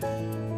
Bye.